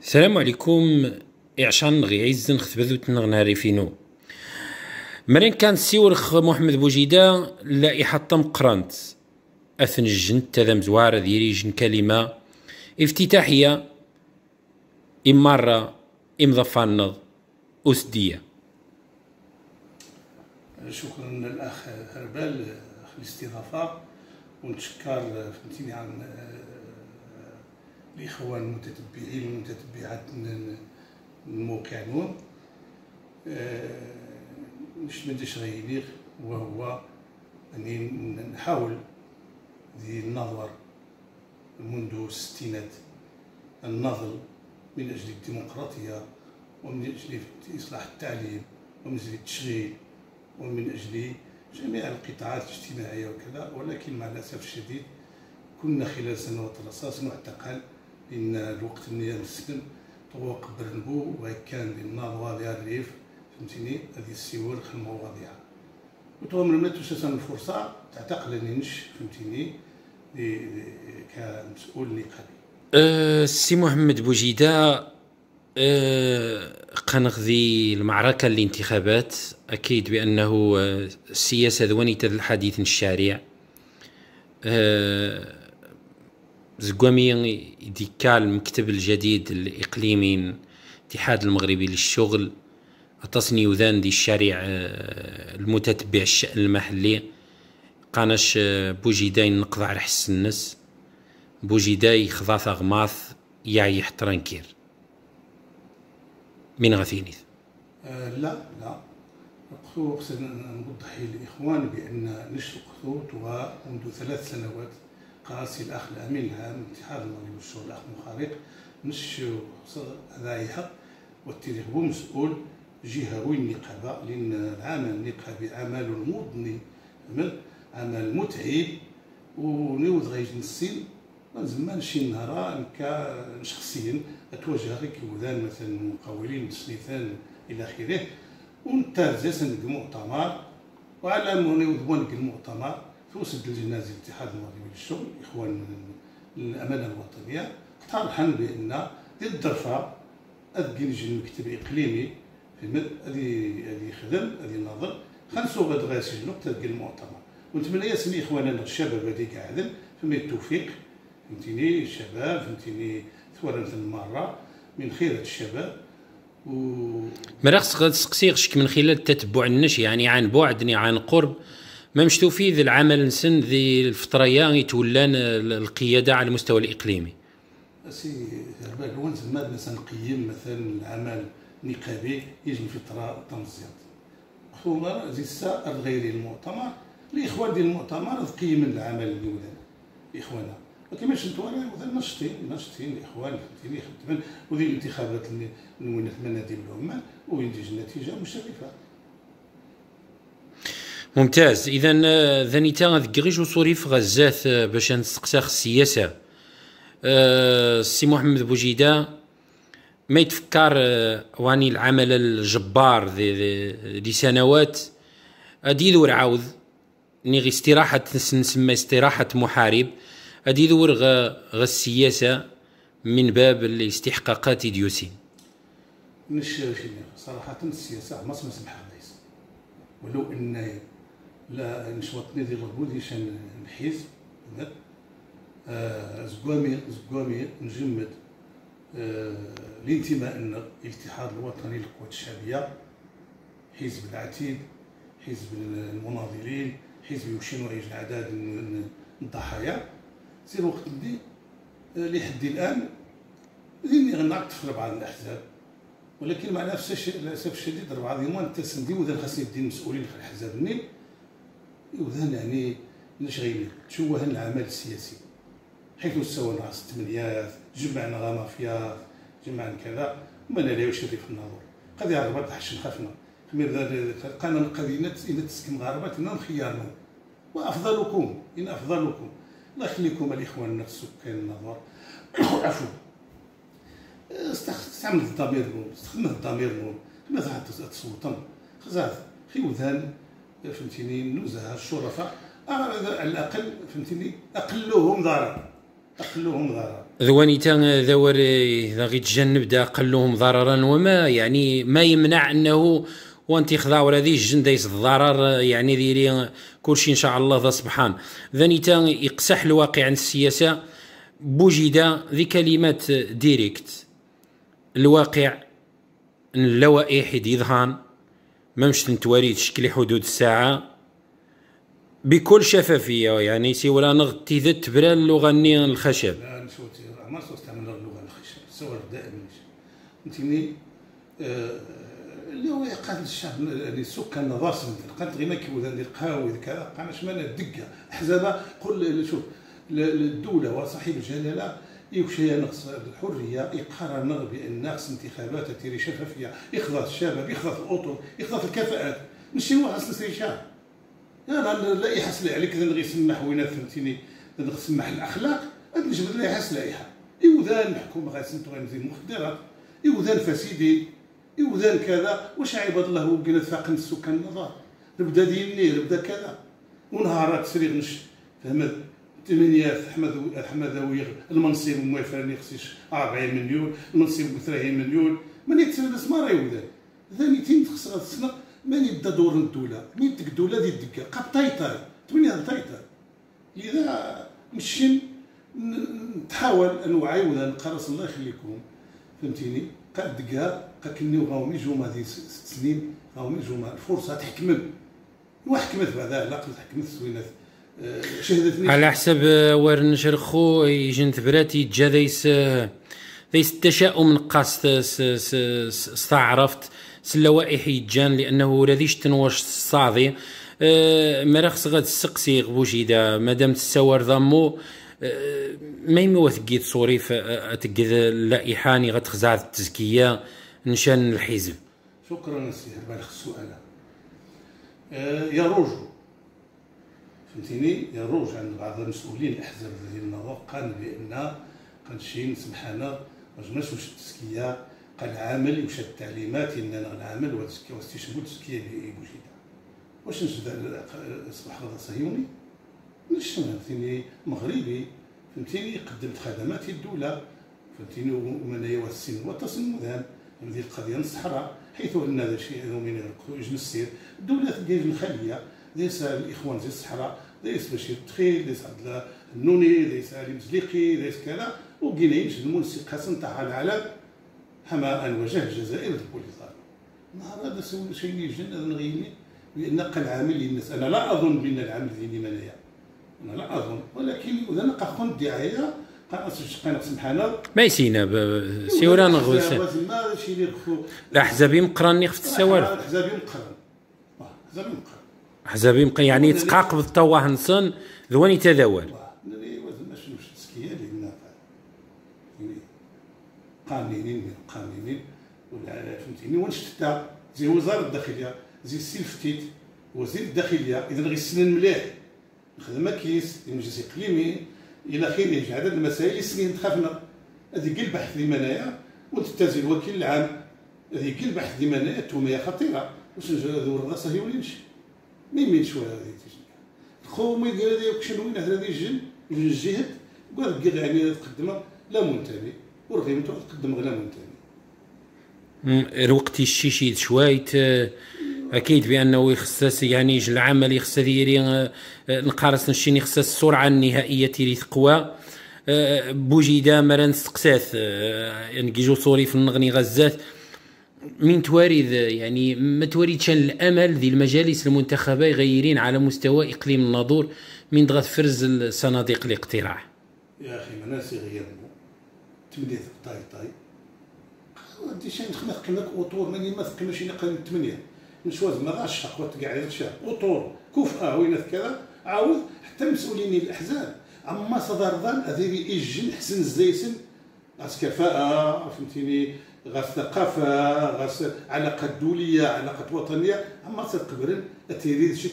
السلام عليكم إعشان غي عزن خثبذو تنغناري فينو. مرين كان سيورخ محمد بوجيدة لا إحطم قرانت أثن الجن تذا مزوار ديريجن كلمة. افتتاحية إمارة إمضفانض أسدية. شكرا للأخ هربال أخ الاستضافة. ونتشكر فهمتيني عن الاخوان المتتبعين والمتتبعات الموقع نون مش مدش غيليغ وهو أني نحاول ذي النظر منذ الستينات النضل من أجل الديمقراطية ومن أجل إصلاح التعليم ومن أجل التشغيل ومن أجل جميع القطاعات الاجتماعية وكذا. ولكن مع الأسف الشديد كنا خلال سنوات الرصاص نعتقل لأن الوقت اللي نسلم طوق برنبو وكان للناضوة ديال الريف فهمتيني؟ هذه السيول المواضيع وتوم لما تسلسل الفرصة؟ تعتقل أني نش فهمتيني؟ كمسؤول نقابي. أه محمد بوجيده أه قنغذي المعركة الانتخابات أكيد بأنه آه، السياسة ذوانية الحديث الشارع. أه زقومي ديكال المكتب الجديد الإقليمي الاتحاد المغربي للشغل التصني وذان دي الشارع آه، المتتبع الشأن المحلي. قاناش آه، بوجيداي نقضى على حس الناس. بوجيداي خضاث غماث يعيح ترانكير من غثينيث آه لا لا. خصنا نوضح للاخوان بأن نشر قثو منذ ثلاث سنوات. قاسي الأخ الأمين العام الاتحاد المغربي للشغل الأخ مخارق نشر هذايا والتاريخ هو مسؤول جهوي النقابة لأن العمل النقابي عمل مضني عمل متعب ونوض غيجي السن زمان شي نهار شخصيا اتواجه غير كيوذان مثلا المقاولين سنيثان إلى آخره ونتازس ندق مؤتمر وعلى وذبون المؤتمر. توسد الجناز الاتحاد المغربي للشغل إخوان الأمانة الوطنية. اقترحن بأن دي الدرفة ادقي نجي المكتب الاقليمي في هذه هذه يخدم هذه النظر خمسو غد غاسجنو تدقي المؤتمر. ونتمنى ياسمي اخواننا الشباب هذيك قاعدين؟ فما التوفيق. فهمتيني؟ الشباب فهمتيني ثورة المرة من خيرة الشباب. و مرخص غاد سقسيغ شك من خلال التتبع النش يعني عن بعد عن قرب. ما مشتو في ذي العمل نسن ذي الفترية يتولان القيادة على المستوى الإقليمي؟ سي هرباك وين زعما مثلا نقيم مثلا العمل نقابي يجي فترة تنزيط خصوصا زي الساعة الغيري المؤتمر. الإخوان ديال المؤتمر تقيم العمل اللي إخوانا. كيفاش نتوانا مثلا ناشطين ناشطين الاخوان فهمتيني خدمن وذي الانتخابات اللي نتمنى ندير لهم وينتج النتيجة؟ مشرفه ممتاز. اذا ذنيتا ذكريج وصوريف غزات باش نسقساخ السياسة. السي محمد بوجيدة ما يتفكر واني العمل الجبار ذي, ذي سنوات؟ أدي ذور عاوذ ني استراحة نسمى استراحة محارب. هذه يدور غا السياسة من باب الاستحقاقات ديوسين مش صراحة السياسة ما سمح ولو ان لا ديال الغبودي شان نحيز آه زقوامي زقوامي نجمد آه الانتماء الاتحاد الوطني للقوات الشعبية حزب العتيد حزب المناضلين حزب يشين وعيش العداد الضحايا. سير وقت اللي آه، لحد الآن لاني غنعقد في ربعه الأحزاب. ولكن مع الاسف الشديد ربعه ديما التسندي وذا خاصني يدي المسؤولين في الأحزاب النيل وذا يعني نش غير تشوه العمل السياسي؟ حيث استوى ناس الثمانيات جمعنا غا مافيات جمعنا كذا ما لا يشرف النظر قد يعرف تحش خافنا خمير قانون قضية إن تسكن غاربات إنهم خيارنا وأفضلكم إن أفضلكم. الله يخليكم الإخوان السكان النظر عفوا. استعمل الضمير نون استخدم الضمير نون ما ظهرت تصوتن خزاف خي وذان فهمتيني النزهه الشرفاء على الأقل فهمتيني اقلوهم ضرر. اقلوهم ضرر. ذواني تا ذور اذا غي تجنب دا قلهم ضررا وما يعني ما يمنع أنه وانت خضع ولا ذي الجن دايس الضرر يعني ديري كل شيء إن شاء الله ذا سبحان. ذاني تا يقسح الواقع عن السياسة بوجد ذي كلمات ديريكت. الواقع اللوائح يظهر ما مش نتواري تشكلي حدود الساعة. بكل شفافية يعني سي ولا نغطي ذا تبرا اللغة الخشب. لا نشوتي ما استعمل اللغة الخشب الصور دائما. فهمتيني؟ آه اللي هو يقاتل الشعب يعني السكان نظاصم قالت غير كيف ذا القهاوي كذا قال شمال الدقه احزاب قل شوف الدولة وصاحب الجلاله يكشي نقص الحرية يقرر بأن ناقص انتخابات تيري شفافية يخلص الشباب يخلص الأطر يخلص الكفاءات. ماشي خاص استشاره لا لا يحس لي عليك غير يسمح وين فهمتيني؟ نسمح الأخلاق نجبد لا يحس لائحه يوذان الحكومة غاسنتو غنزيد مخدرات يوذان فاسدين يوذان كذا. واش عباد الله هو بقينا فاقن السكان النظام نبدا ديني نبدا كذا. ونهارات تسريغ نش فهمت؟ تمنيات احمد أحمد المنصب ما يفرني خصيش 40 مليون المنصب 30 مليون. من يتسنى سمارة يوذان ثاني تين خص السنة. من يبدا دور الدولة؟ من ديك الدولة ديال الدكة. قاب تايتر تمنية تايتر إذا مشين نتحاول نوعي ولا نقرص الله يخليكم. فهمتيني؟ قد دقها كنيو غاومي جوما هذه ست سنين. غاومي جوما الفرصة تحكمل وحكمت بعدها لا قلت حكمت سوينات على حسب آه، ور نشرخو يجن براتي جا ذيس ذيس التشاؤم نقاس استعرفت سلوائح يجان لأنه راديش تنوش الصاضي أه مرخص غاد السقسي غبوجيدا مادام تساور ضمو ما يموت ثقيت صوريف اتقد اللائحاني غتخزع التزكية نشان الحزب. شكرا سي بالغ السؤال أه يروج فهمتيني؟ يروج عند بعض المسؤولين الأحزاب ديال قال بأن قنشين سبحانه ما جبناش واش التزكية قال عامل يوشد التعليمات إن العامل واستشهاد التزكية بوجيدة. واش نجد أصبح هذا صهيوني؟ مش فهمتيني؟ مغربي فهمتيني؟ قدمت خدمات الدولة فهمتيني؟ ومنايا والسن والتصن هذه القضية الصحراء حيث أن هذا الشيء من يجن السير الدولة تلقى الخلية. ليس الإخوان زي الصحراء ليس بشير التخيل ليس عبد النوني ليس علي مزليقي ليس كذا. وقينين المنسق حسن تاع العالم حماء وجه الجزائر البوليسار نهار هذا سوي شيء يجن نغيني بأن قل عامل الناس أنا لا أظن بأن العمل ديالي منايا أنا لا أظن. ولكن إذا نقا خون الدعاية ما يسينا سيورا نغوس الاحزاب مقراني في السوار الاحزاب مقران أحزاب مقران احزاب مقران يعني تقاقب الطواه نصن ذواني تداول قانونين قانونين فهمتيني ونشتا زي وزاره الداخليه زي السي الفتيت وزير الداخليه اذا غيسنن مليح الخدمه كيس المجلس الاقليمي إلى اخره عدد المسائل اللي سنين تخافنا هذه كل البحث ديما انايا الوكيل العام هذه كل البحث ديما انايا التوميه خطيره واش ذو هي ولا نمشي ما يمينش ولا هذه خو ما يدير هذا يكشن وين هذا الجن الجهد قال يعني تقدم لا منتمي ورغم تقدم غلا منتمي. الوقت الشيشي شويت أكيد بأنه يخصص يعني العمل يخصص يري آه، نقارس نشين يخصص السرعة النهائية تيري تقوى. آه، بوجيدا نستقساث يعني كيجو صوري في النغني غزات. من توارد يعني ما توارد الأمل ذي المجالس المنتخبة غيرين على مستوى إقليم الناظور من ضغط فرز صناديق الاقتراع. يا أخي مناسي غير تمديت طاي طاي أنت شي نخلق لك اوتور ماني ما ثقنا شي نقل ثمانيه نشواز ما غاش حقوت كاع الشعب اوتور كفء وين كذا عاود حتى مسؤولين الاحزاب أما صدر ظن هذه يجن حسن الزيسن. غاس كفاءة فهمتيني؟ غاس ثقافة غاس علاقات دولية علاقات وطنية. أما تقبرن اتيريد شك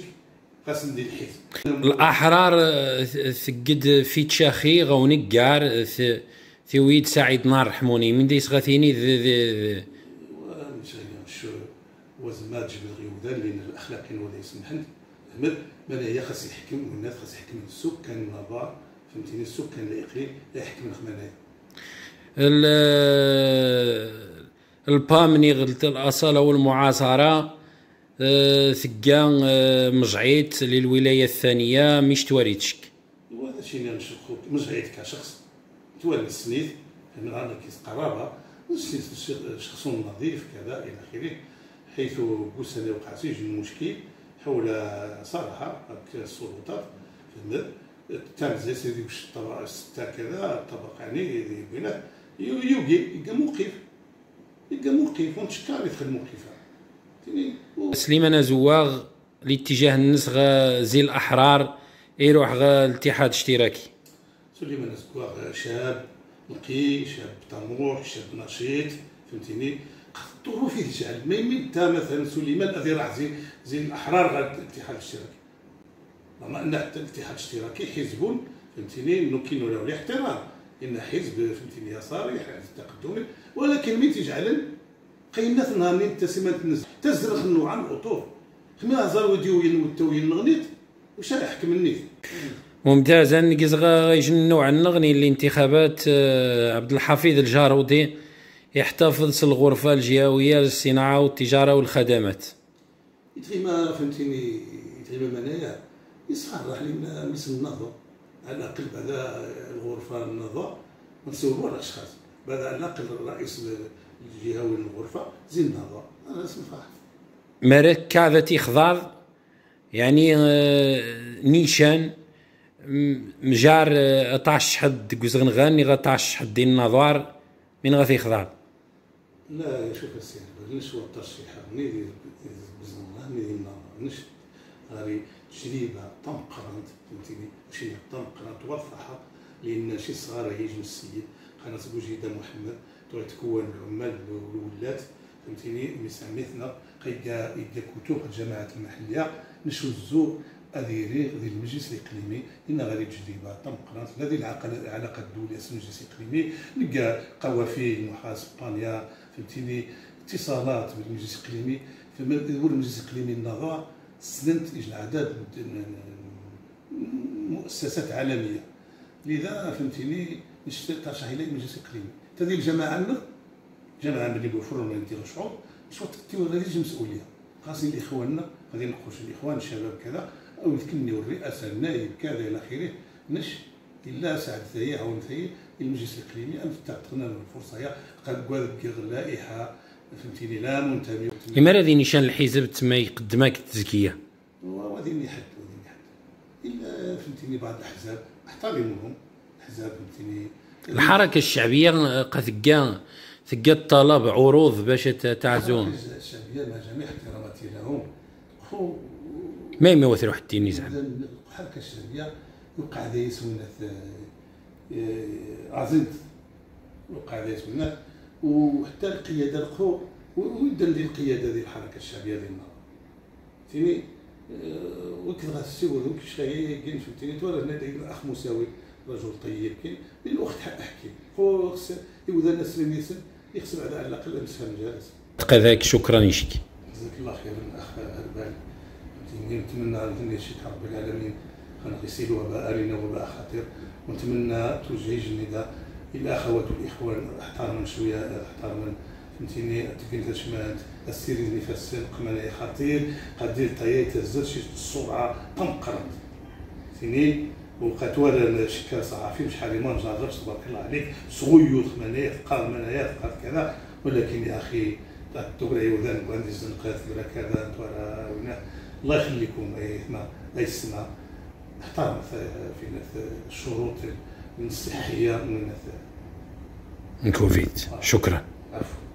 غاس ندير الحزب. الأحرار ثقد في تشاخي غونكار ثويد سعيد نار رحموني. من ديس غاثيني ذي ذي وزما تجبد غيودا لأن الاخلاقيين ولا يسمحن أحمد من هي خاص يحكم والناس خاص يحكم. السكان النظار فهمتيني؟ السكان الاقليم لا يحكم الخمانيه البا غلت الاصاله والمعاصرة آه، ثقا آه، مجعيت للولاية الثانية مش تواريتشك. وهذا الشيء اللي نشوفو مجعيت كشخص توالي السنيد من كيس قرابة شخص نظيف كذا إلى آخره حيث قلت وقع سجن مشكل حول صراحة السلطات فهمت؟ تام زي سيدي الطبقة كذا الطبقه يعني بينا يوقي يبقى موقف يبقى موقف ونتشكر يدخل موقفها. سليمان زواغ لاتجاه الناس غا زي الأحرار يروح غا الاتحاد الاشتراكي. سليمان زواغ شاب نقي شاب طموح شاب نشيط فهمتيني؟ الظروف يجعل ما يمين مثلا سليمان الذي راح زي زي الأحرار غا الاتحاد الاشتراكي. رغم أن الاتحاد الاشتراكي حزب فهمتيني؟ انه كاين له الاحترام. إن حزب فهمتيني يساري حزب تقدمي ولكن من تجعل قيمنا نهار اللي تسمى تنزل تزرخ النوع عن الاطور خمي هزار وديوين والتوين نغنيت وش يحكم النيت؟ ممتاز نقز غيجنوا عن نغني الانتخابات آه، عبد الحفيظ الجارودي يحتفظ الغرفة الجهوية للصناعة والتجارة والخدمات. يتغيما فهمتيني يتغيما منايا يصحر لنا مثل النظر. على الاقل بعد الغرفة النظر نسولوا على الاشخاص بعد على الاقل الرئيس الجهوي للغرفة زين النظر. أنا اسم فرح مرك كعبتي خضار يعني آه، نيشان مجار 12 حد قزغن غاني غا 12 حد دين النظار من غا خضار لا شوف السير نش الترشيح نيدي بزن الله نيدي النظر نش غاري تجربة طمقرنت فهمتيني؟ شي طمقرنت توضحها لأن شي صغار يجي السيد قناة بوجيدة محمد تكون العمال والولات فهمتيني؟ مسامثنا قيدا يدير كتب الجماعات المحلية نشوزو اديري ذي المجلس الإقليمي إن غادي تجربه تم قرات هذه العلاقة الدولية المجلس الإقليمي نلقى قوافي محاسب بانيا فهمتيني؟ اتصالات بالمجلس الإقليمي هو المجلس الإقليمي النظار سننت إجل مؤسسات عالمية. لذا فهمتيني ترشح إلى المجلس الاقليمي هذه الجماعة لنا جماعة اللي يوفروا لنا نديروا شعور شغل تكتيو مسؤولية. خاصين الاخواننا غادي نقولش الاخوان الشباب كذا أو يتكنيو الرئاسة النائب كذا إلى آخره. نش إلا سعد ثانية أو المجلس الإقليمي ان تعطينا الفرصة يا قد لائحة فهمتيني؟ لا منتمي. لماذا هذه نشان الحزب تما يقدمك التزكية؟ وهذه اللي حد وهذه اللي حد. إلا فهمتيني بعض الأحزاب احترمهم احزاب فهمتيني؟ الحركة الشعبية قد ثقا الطلب عروض باش تعزون. الشعبية مع جميع احتراماتي لهم. ما روح الدين يزعم الحركة الشعبية وقع هذا يسمونه عزلت وقع هذا يسمونه وحتى القياده الخو ويبدا القيادة ديال الحركة الشعبية ديال النهار فهمتيني وكذا غاسيو وكش كاين فهمتيني. تولى هنا الاخ مساوي رجل طيب كاين الوقت أحكي. هو خص يوذا الناس اللي يخسر على الأقل نفهم جالس. كذلك شكرا يشك جزاك الله خير الأخ هربان نتمنى أن يشفي رب العالمين. يسيل وباء علينا وباء خطير ونتمنى توجيه النداء. إلى الاخوات والاخوان احترما شوية احترما فهمتيني تكين تشمات السير اللي في السلق ملاي خطير قد دير طيات تهزر شي السرعه تنقرض. فهمتيني؟ وبقات ورا شكا صحفي شحال ما نجربش تبارك الله عليك صغيوط منايا ثقال منايا ثقال كذا. ولكن يا أخي تقرا يوذان وعندي زنقات ولا كذا ولا الله يخليكم ما ليسنا احترم في الشروط الصحيه من كوفيد. شكرا. عفوا.